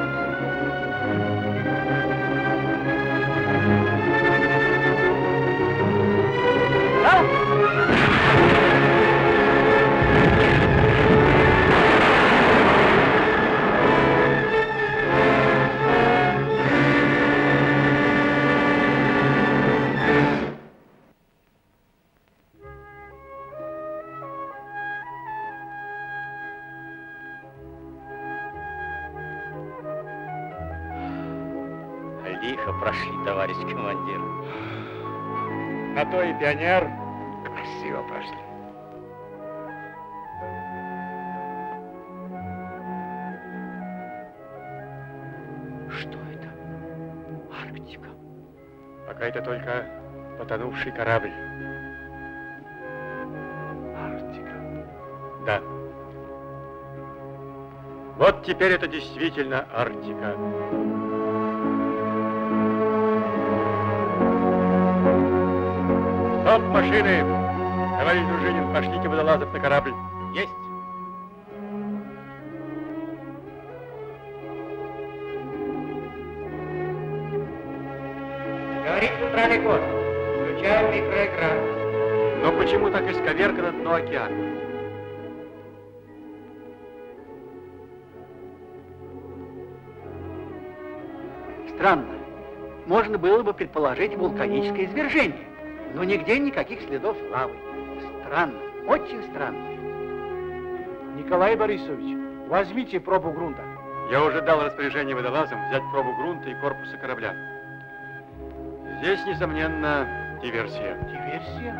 Пионер. Красиво прошли. Что это? Арктика. Пока это только потонувший корабль. Арктика. Да. Вот теперь это действительно Арктика. Стоп, машины! Товарищ Дружинин, пошлите водолазов на корабль. Есть. Говорит центральный код. Включаем микроэкран. Но почему так исковеркано дно океана? Странно. Можно было бы предположить вулканическое извержение, но нигде никаких следов лавы. Странно, очень странно. Николай Борисович, возьмите пробу грунта. Я уже дал распоряжение водолазам взять пробу грунта и корпуса корабля. Здесь, несомненно, диверсия. Диверсия?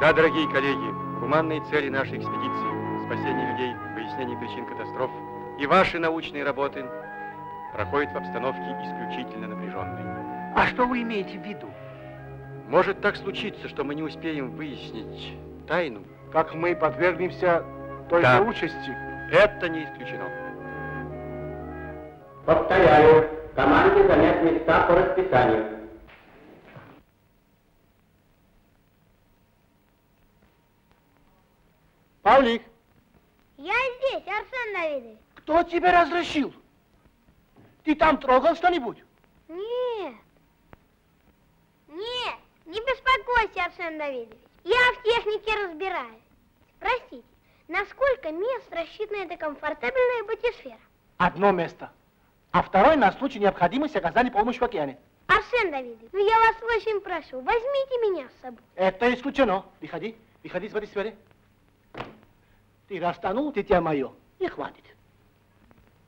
Да, дорогие коллеги, гуманные цели нашей экспедиции, спасение людей, выяснение причин катастроф и ваши научные работы проходят в обстановке исключительно напряженной. А что вы имеете в виду? Может так случиться, что мы не успеем выяснить тайну. Как мы подвергнемся той Да. же участи? Это не исключено. Повторяю, команде занять места по расписанию. Павлик, Я здесь, Арсен Давидович. кто тебе разрешил? Ты там трогал что-нибудь? Нет. Нет, не беспокойся, Арсен Давидович. Я в технике разбираюсь. Простите, насколько мест рассчитана эта комфортабельная батисфера? Одно место. А второе на случай необходимости оказания помощи в океане. Арсен Давидович, ну я вас очень прошу, возьмите меня с собой. Это исключено. Выходи, выходи с этой сферы. Ты растянул дитя мое, и хватит.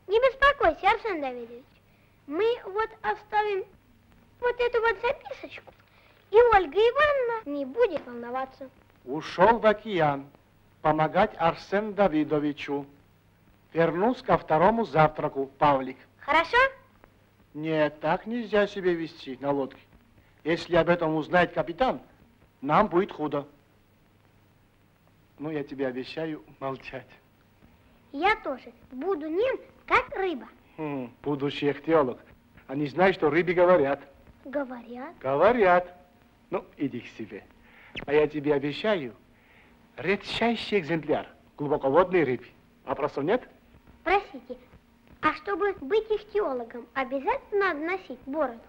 Не беспокойся, Арсен Давидович. Мы вот оставим вот эту вот записочку, и Ольга Ивановна не будет волноваться. Ушел в океан помогать Арсен Давидовичу. Вернусь ко второму завтраку, Павлик. Хорошо? Нет, так нельзя себя вести на лодке. Если об этом узнает капитан, нам будет худо. Ну, я тебе обещаю молчать. Я тоже буду нем, как рыба. Хм, будущий ихтиолог. Они знают, что рыбе говорят. Говорят. Говорят. Ну, иди к себе. А я тебе обещаю редчайший экземпляр глубоководной рыбы. Вопросов нет? Простите, А чтобы быть ихтиологом, обязательно надо носить бороду?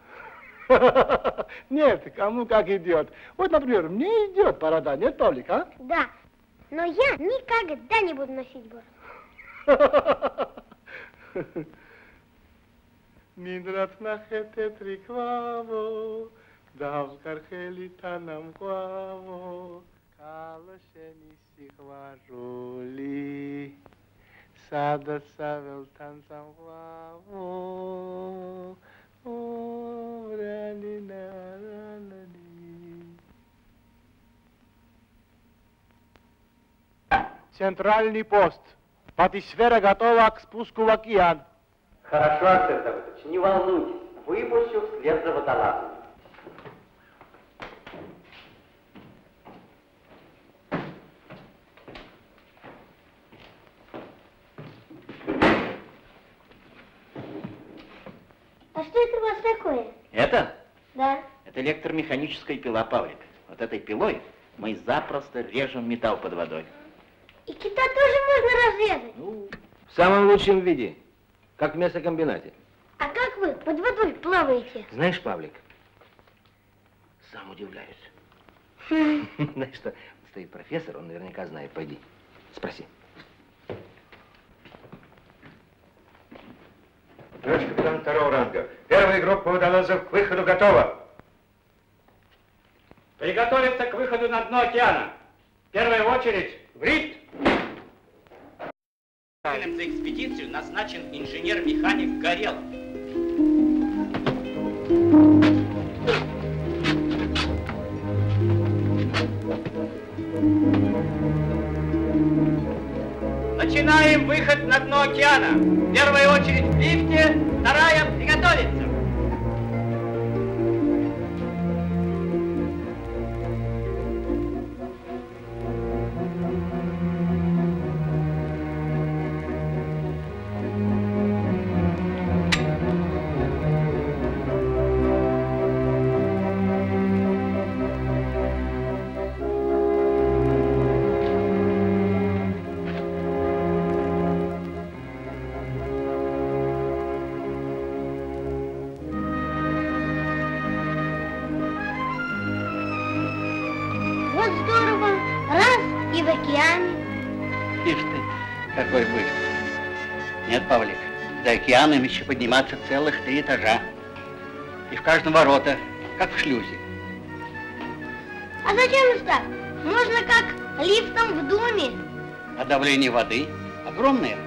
Нет, кому как идет. Вот, например, мне идет борода, нет, Павлик, а? Да, но я никогда не буду носить бороду. Минрат нахете трикваво, сихважули, сада савел танцам кваво, о, рали на Центральный пост. Патисфера готова к спуску в океан. Хорошо, Арсен Давыдович, не волнуйтесь. Выпущу вслед за водолазом. А что это у вас такое? Это? Да. Это электромеханическая пила, Павлик. Вот этой пилой мы запросто режем металл под водой. И кита тоже можно разрезать. В самом лучшем виде, как в мясокомбинате. А как вы под водой плаваете? Знаешь, Павлик, сам удивляюсь. Знаешь что, стоит профессор, он наверняка знает, пойди, спроси. Товарищ капитан второго ранга, первая группа водолазов к выходу готова. Приготовиться к выходу на дно океана. В первую очередь в рифт. За экспедицию назначен инженер-механик Горелов. Начинаем выход на дно океана. В первую очередь в лифте, вторая приготовиться. Им еще подниматься целых три этажа. И в каждом ворота, как в шлюзе. А зачем же так? Можно как лифтом в доме. А давление воды огромное.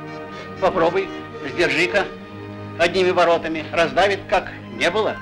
Попробуй, сдержи-ка одними воротами. Раздавит, как не было.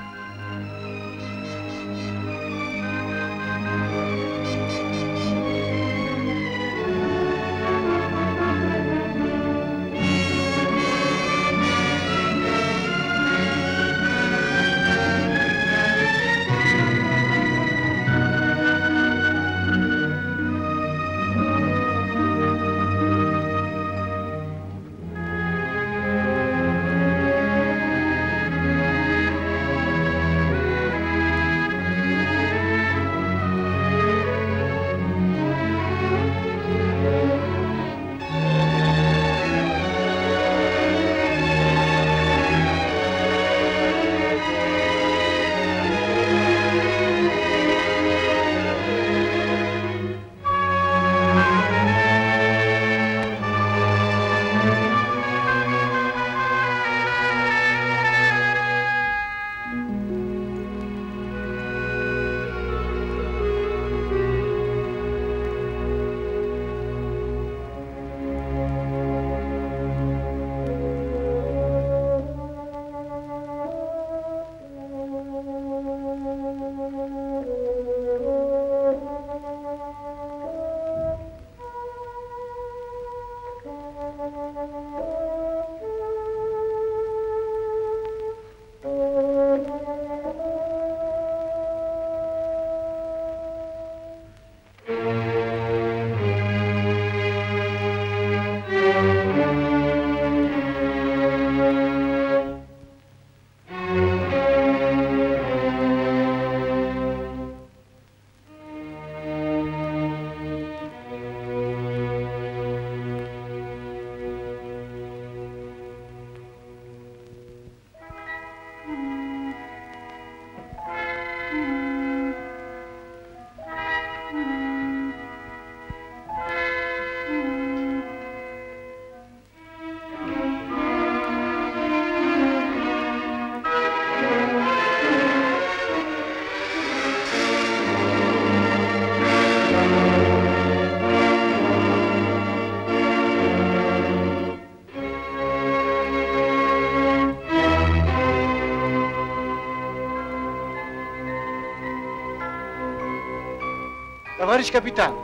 Товарищ капитан,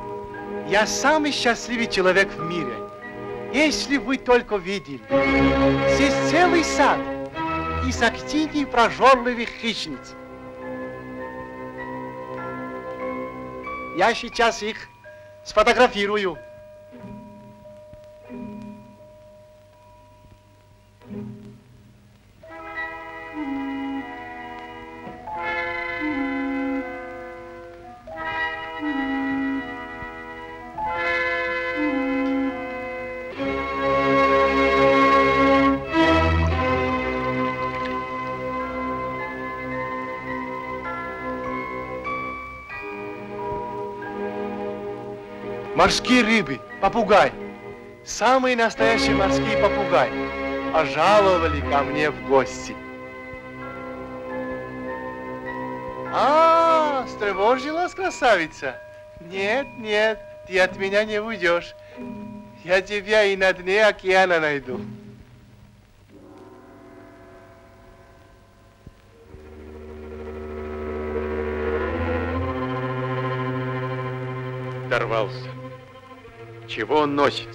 я самый счастливый человек в мире. Если вы только видели, здесь целый сад из актиний прожорливых хищниц. Я сейчас их сфотографирую. Морские рыбы, попугай. Самые настоящие морские попугай. Пожаловали ко мне в гости. А, встревожилась красавица? Нет, нет, ты от меня не уйдешь. Я тебя и на дне океана найду. Дорвался. Чего он носит?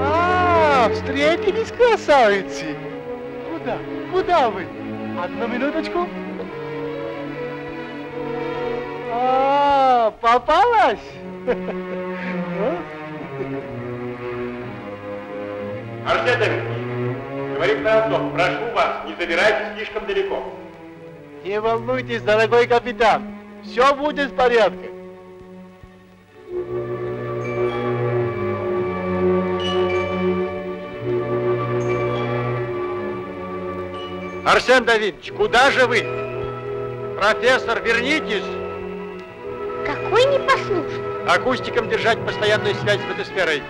А, встретились красавицы. Куда? Куда вы? Одну минуточку. А, попалась? Арсен Давидович, говорит Воронцов, прошу вас, не забирайтесь слишком далеко. Не волнуйтесь, дорогой капитан. Все будет в порядке. Арсен Давидович, куда же вы? Профессор, вернитесь. Какой непослушный. Акустикам держать постоянную связь с фотосферой.